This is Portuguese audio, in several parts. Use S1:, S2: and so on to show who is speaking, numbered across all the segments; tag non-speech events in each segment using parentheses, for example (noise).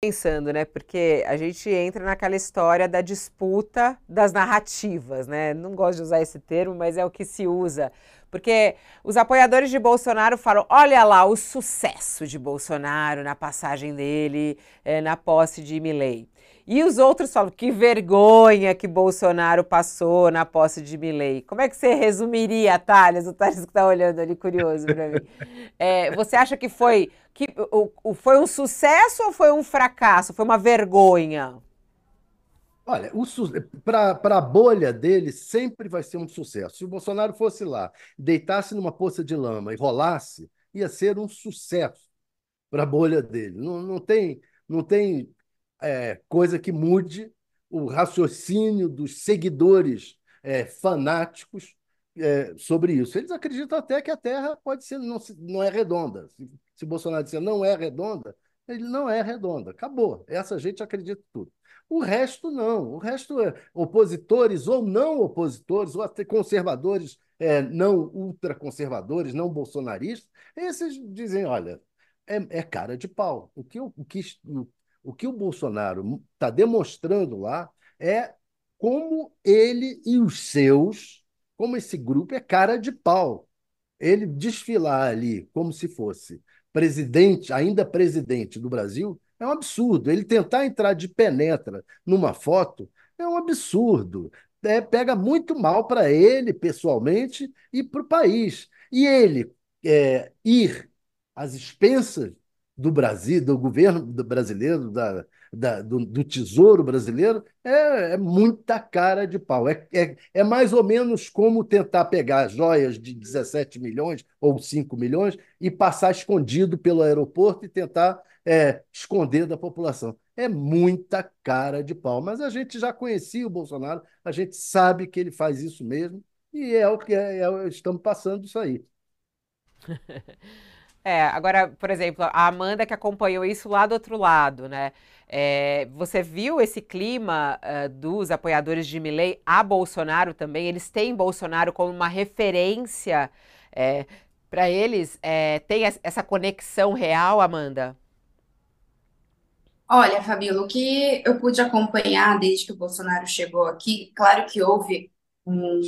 S1: pensando, né? Porque a gente entra naquela história da disputa das narrativas, né? Não gosto de usar esse termo, mas é o que se usa. Porque os apoiadores de Bolsonaro falam: olha lá o sucesso de Bolsonaro na passagem dele, é, na posse de Milley. E os outros falam: que vergonha que Bolsonaro passou na posse de Milley. Como é que você resumiria, Thales? O Thales que está olhando ali curioso para mim. É, (laughs) você acha que foi, que, o, o, foi um sucesso ou foi um fracasso? Foi uma vergonha?
S2: Olha, para a bolha dele sempre vai ser um sucesso. Se o Bolsonaro fosse lá, deitasse numa poça de lama e rolasse, ia ser um sucesso para a bolha dele. Não, não tem, não tem é, coisa que mude o raciocínio dos seguidores é, fanáticos é, sobre isso. Eles acreditam até que a Terra pode ser não, não é redonda. Se, se Bolsonaro disser não é redonda, ele não é redonda. Acabou. Essa gente acredita tudo. O resto não. O resto é opositores ou não opositores, ou até conservadores é, não ultraconservadores, não bolsonaristas. Esses dizem: olha, é, é cara de pau. O que, o, que, o que o Bolsonaro está demonstrando lá é como ele e os seus, como esse grupo é cara de pau. Ele desfilar ali como se fosse presidente, ainda presidente do Brasil, é um absurdo. Ele tentar entrar de penetra numa foto é um absurdo. É, pega muito mal para ele, pessoalmente, e para o país. E ele é, ir às expensas do Brasil, do governo brasileiro, da, da, do, do, Tesouro brasileiro, é, é, muita cara de pau. É, é, é mais ou menos como tentar pegar joias de 17 milhões ou 5 milhões e passar escondido pelo aeroporto e tentar é, esconder da população. É muita cara de pau. Mas a gente já conhecia o Bolsonaro, a gente sabe que ele faz isso mesmo, e é o que é, é estamos passando isso aí. (laughs)
S1: É, agora, por exemplo, a Amanda que acompanhou isso lá do outro lado, né? É, você viu esse clima uh, dos apoiadores de Milley a Bolsonaro também? Eles têm Bolsonaro como uma referência é, para eles? É, tem essa conexão real, Amanda?
S3: Olha, Fabíola, o que eu pude acompanhar desde que o Bolsonaro chegou aqui, claro que houve um,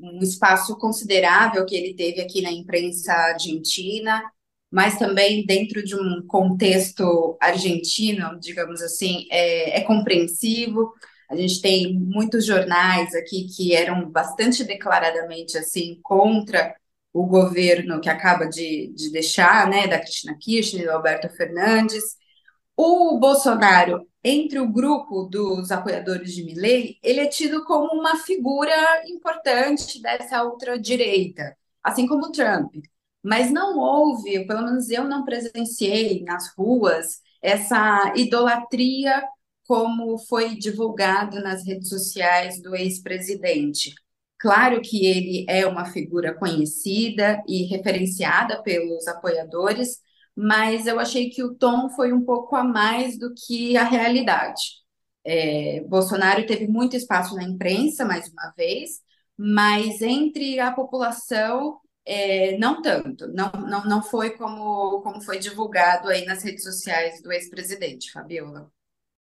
S3: um espaço considerável que ele teve aqui na imprensa argentina, mas também dentro de um contexto argentino, digamos assim, é, é compreensivo. A gente tem muitos jornais aqui que eram bastante declaradamente assim contra o governo que acaba de, de deixar, né, da Cristina Kirchner, do Alberto Fernandes. O Bolsonaro, entre o grupo dos apoiadores de Milley, ele é tido como uma figura importante dessa ultradireita, assim como o Trump mas não houve, pelo menos eu não presenciei nas ruas, essa idolatria como foi divulgado nas redes sociais do ex-presidente. Claro que ele é uma figura conhecida e referenciada pelos apoiadores, mas eu achei que o tom foi um pouco a mais do que a realidade. É, Bolsonaro teve muito espaço na imprensa, mais uma vez, mas entre a população é, não tanto, não, não, não foi como, como foi divulgado aí nas redes sociais do ex-presidente, Fabiola.